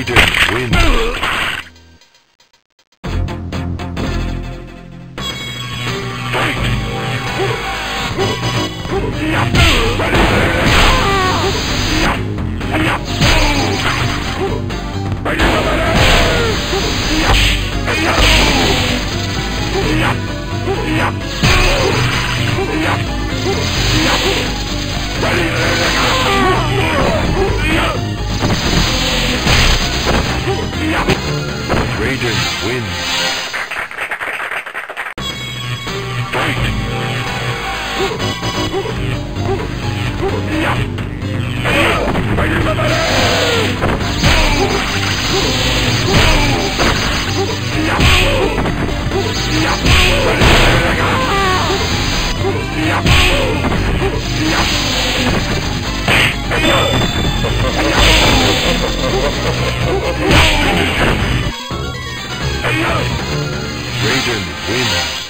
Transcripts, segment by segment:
Raiden wins. Raiden wins.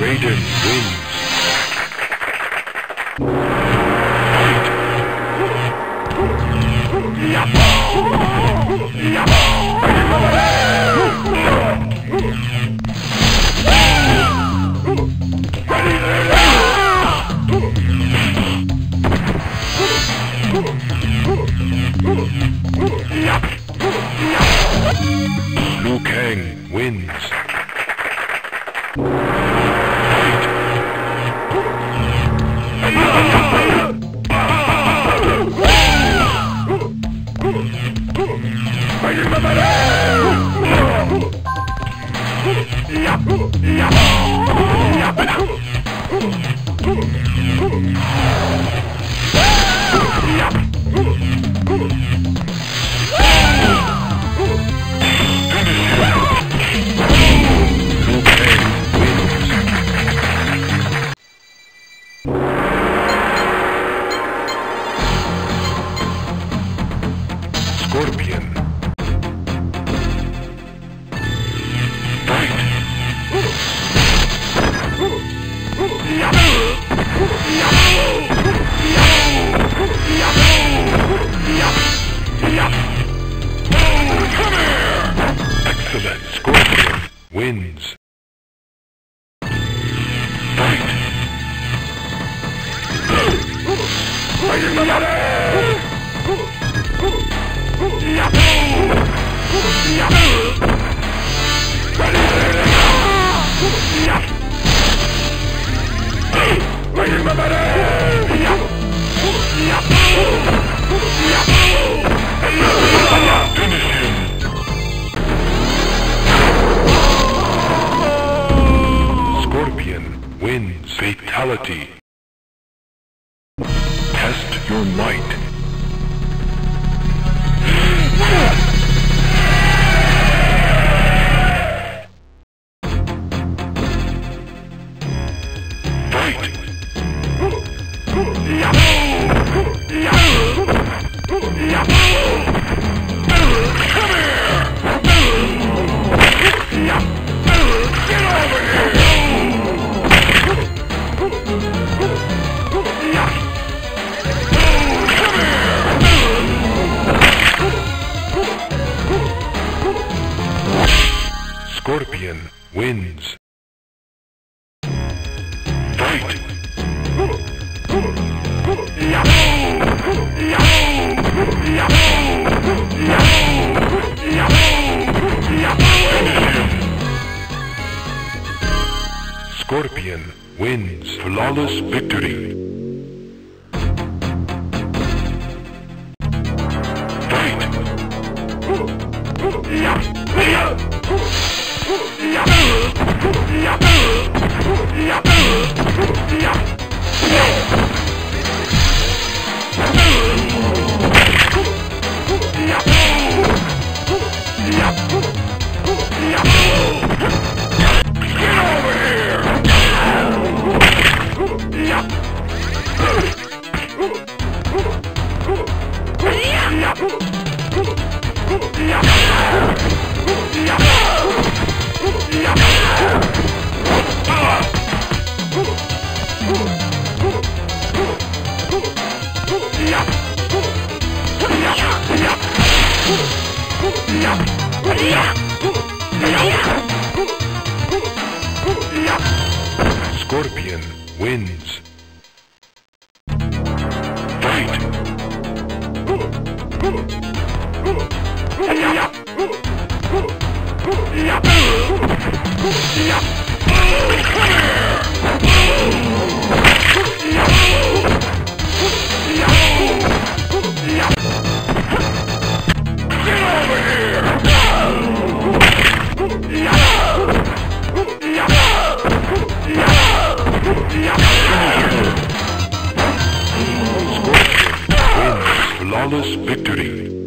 Raiden wins. Liu Scorpion wins. Wins fatality. Test your might. Scorpion wins. Fight! Scorpion wins flawless victory. Yeah. Scorpion wins. Flawless victory.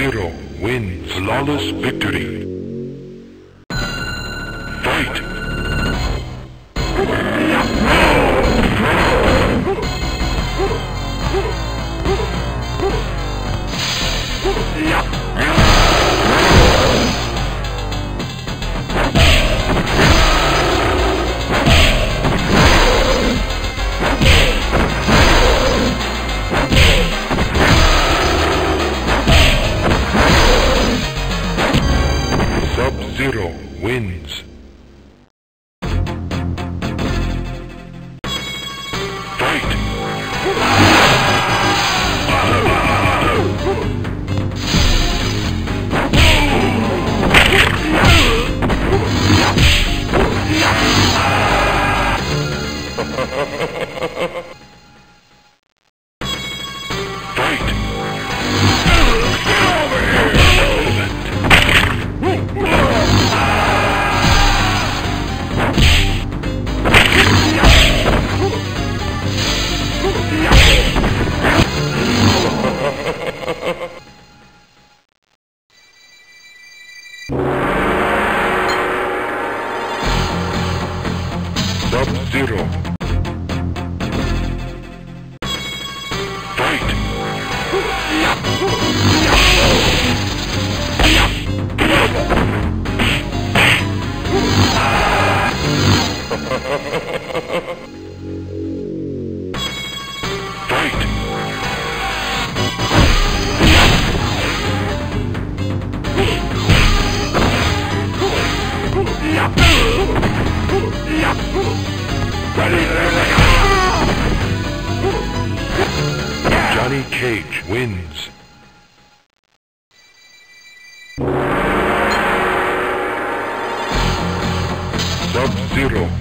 Sub-Zero wins flawless victory. Wins. Sub-Zero